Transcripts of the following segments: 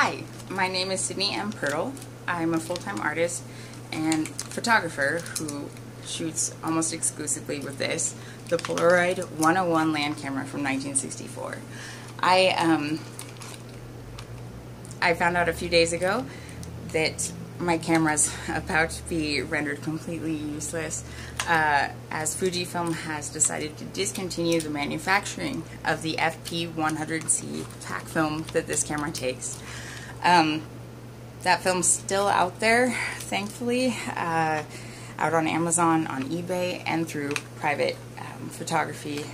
Hi, my name is Sydney M. Pertl. I'm a full-time artist and photographer who shoots almost exclusively with this, the Polaroid 101 land camera from 1964. I, um, I found out a few days ago that my camera's about to be rendered completely useless uh, as Fujifilm has decided to discontinue the manufacturing of the FP100C pack film that this camera takes. Um, that film's still out there, thankfully, uh, out on Amazon, on eBay, and through private um, photography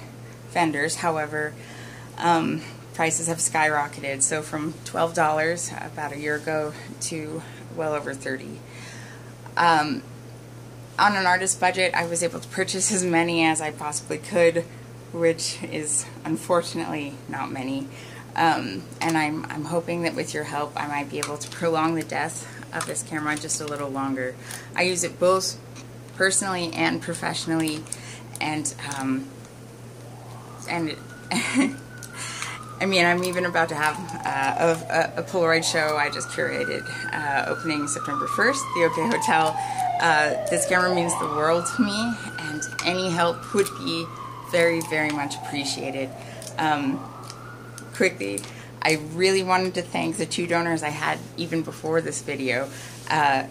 vendors. However, um, prices have skyrocketed. So from $12 about a year ago to well over 30 um, On an artist budget, I was able to purchase as many as I possibly could, which is unfortunately not many. Um, and I'm, I'm hoping that with your help, I might be able to prolong the death of this camera just a little longer. I use it both personally and professionally, and um, and I mean, I'm even about to have uh, a, a, Polaroid show I just curated uh, opening September 1st, the OK Hotel. Uh, this camera means the world to me, and any help would be very, very much appreciated. Um, quickly, I really wanted to thank the two donors I had even before this video uh,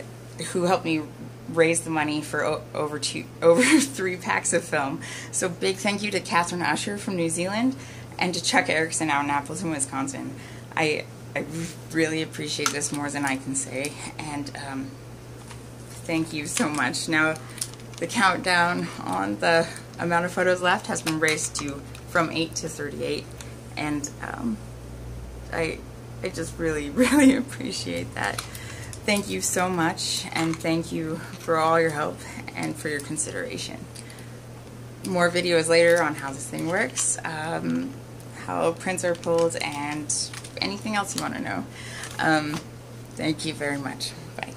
who helped me raise the money for over two, over three packs of film. So big thank you to Catherine Usher from New Zealand and to Chuck Erickson out in Appleton, Wisconsin. I, I really appreciate this more than I can say, and um, thank you so much. Now, the countdown on the amount of photos left has been raised to from 8 to 38 and um, I, I just really, really appreciate that. Thank you so much, and thank you for all your help and for your consideration. More videos later on how this thing works, um, how prints are pulled, and anything else you want to know. Um, thank you very much. Bye.